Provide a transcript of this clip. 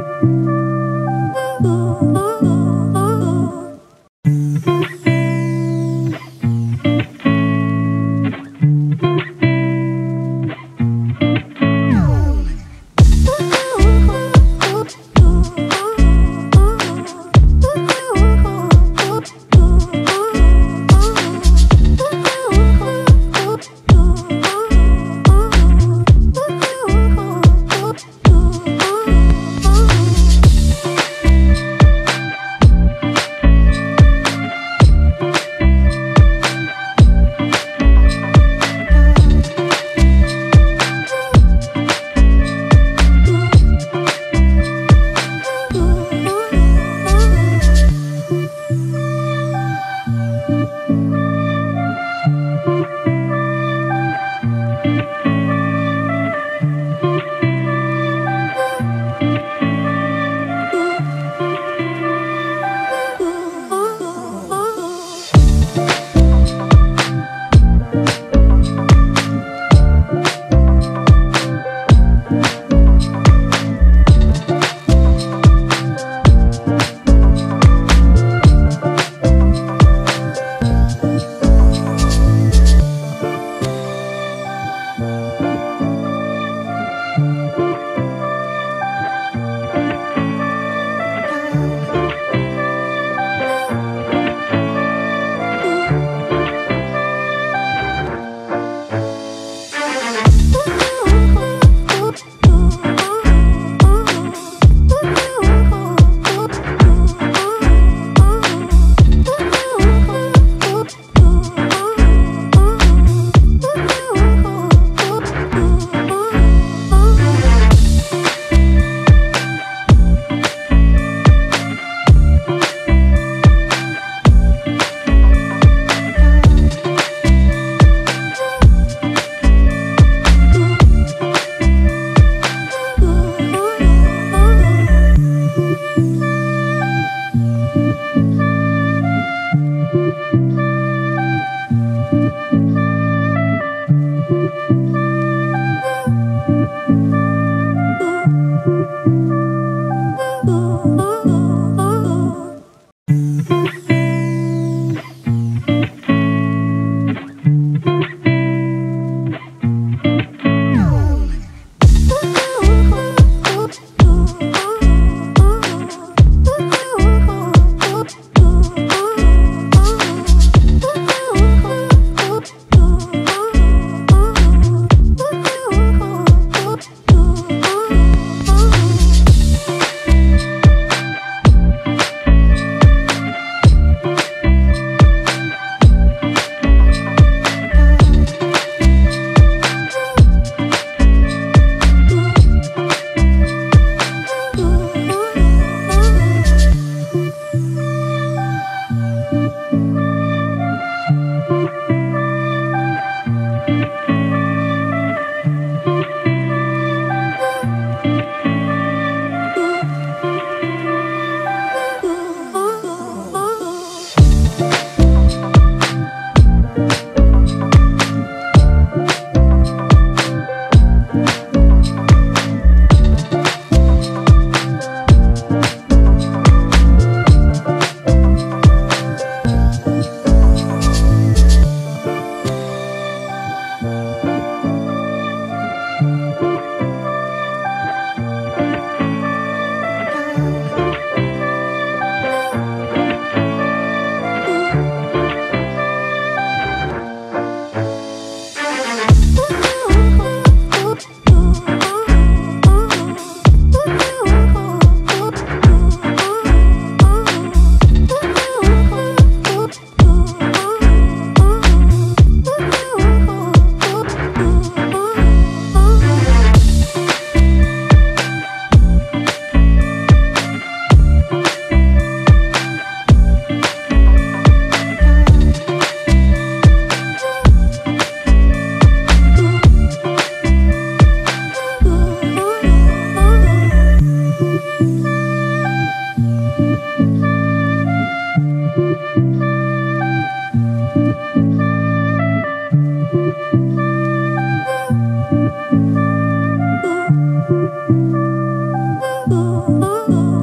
Música Oh.